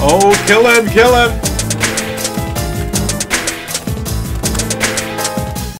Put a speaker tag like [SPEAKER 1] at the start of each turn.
[SPEAKER 1] Oh, kill him, kill him!